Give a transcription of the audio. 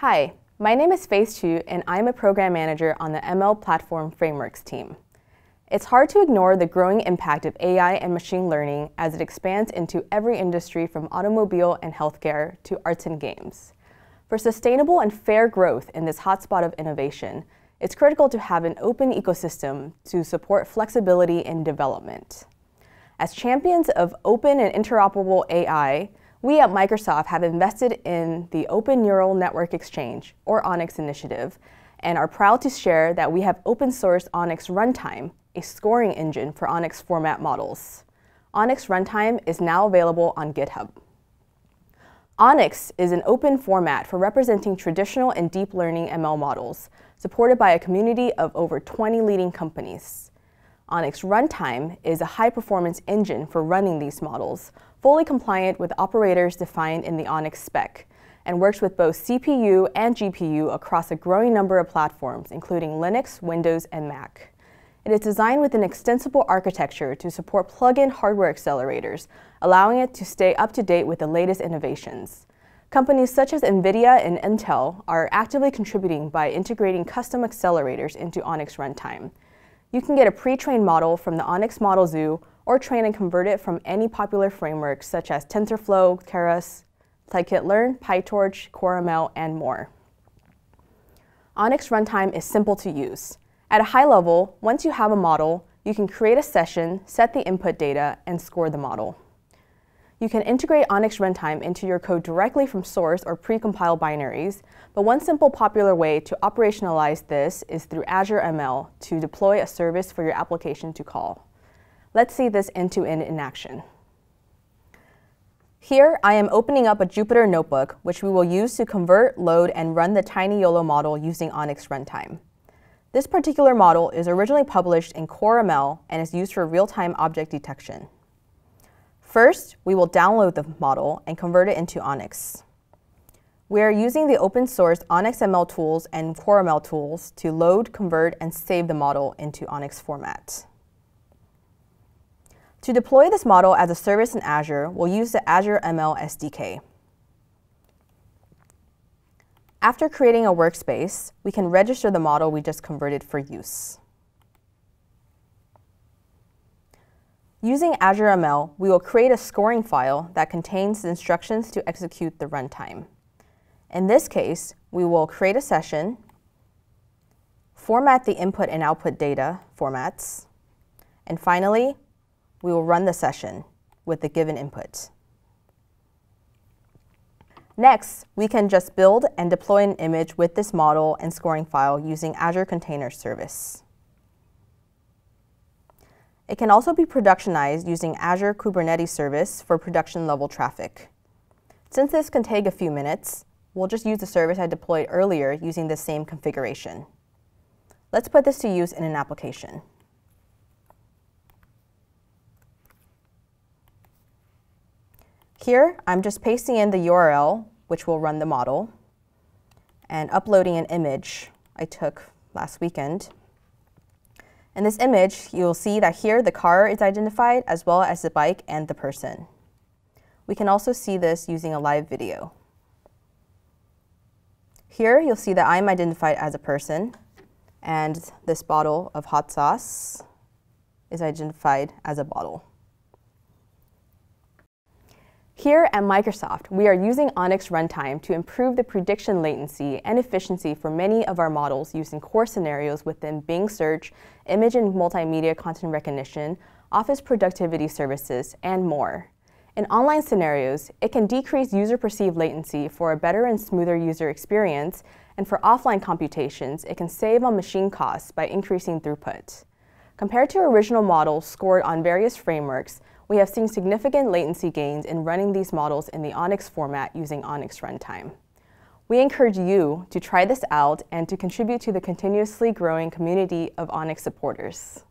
Hi, my name is Faith Xu, and I'm a program manager on the ML Platform Frameworks team. It's hard to ignore the growing impact of AI and machine learning as it expands into every industry from automobile and healthcare to arts and games. For sustainable and fair growth in this hotspot of innovation, it's critical to have an open ecosystem to support flexibility in development. As champions of open and interoperable AI, we at Microsoft have invested in the Open Neural Network Exchange, or ONNX initiative, and are proud to share that we have open sourced ONNX Runtime, a scoring engine for ONNX format models. ONNX Runtime is now available on GitHub. ONNX is an open format for representing traditional and deep learning ML models, supported by a community of over 20 leading companies. ONNX Runtime is a high-performance engine for running these models, fully compliant with operators defined in the ONNX spec, and works with both CPU and GPU across a growing number of platforms, including Linux, Windows, and Mac. It is designed with an extensible architecture to support plug-in hardware accelerators, allowing it to stay up to date with the latest innovations. Companies such as NVIDIA and Intel are actively contributing by integrating custom accelerators into ONNX Runtime. You can get a pre-trained model from the ONNX Model Zoo or train and convert it from any popular frameworks such as TensorFlow, Keras, Scikit-learn, PyTorch, CoreML, and more. ONNX Runtime is simple to use. At a high level, once you have a model, you can create a session, set the input data, and score the model. You can integrate ONNX Runtime into your code directly from source or pre-compiled binaries, but one simple popular way to operationalize this is through Azure ML to deploy a service for your application to call. Let's see this end-to-end -end in action. Here, I am opening up a Jupyter notebook, which we will use to convert, load, and run the Tiny YOLO model using ONNX Runtime. This particular model is originally published in CoreML and is used for real-time object detection. First, we will download the model and convert it into ONNX. We are using the open source ONNX ML tools and CoreML tools to load, convert, and save the model into ONNX format. To deploy this model as a service in Azure, we'll use the Azure ML SDK. After creating a workspace, we can register the model we just converted for use. Using Azure ML, we will create a scoring file that contains the instructions to execute the runtime. In this case, we will create a session, format the input and output data formats, and finally, we will run the session with the given input. Next, we can just build and deploy an image with this model and scoring file using Azure Container Service. It can also be productionized using Azure Kubernetes Service for production level traffic. Since this can take a few minutes, we'll just use the service I deployed earlier using the same configuration. Let's put this to use in an application. Here, I'm just pasting in the URL, which will run the model, and uploading an image I took last weekend. In this image, you'll see that here the car is identified as well as the bike and the person. We can also see this using a live video. Here, you'll see that I'm identified as a person, and this bottle of hot sauce is identified as a bottle. Here at Microsoft, we are using ONNX Runtime to improve the prediction latency and efficiency for many of our models using core scenarios within Bing Search, image and multimedia content recognition, office productivity services, and more. In online scenarios, it can decrease user-perceived latency for a better and smoother user experience, and for offline computations, it can save on machine costs by increasing throughput. Compared to original models scored on various frameworks, we have seen significant latency gains in running these models in the ONNX format using ONNX Runtime. We encourage you to try this out and to contribute to the continuously growing community of ONNX supporters.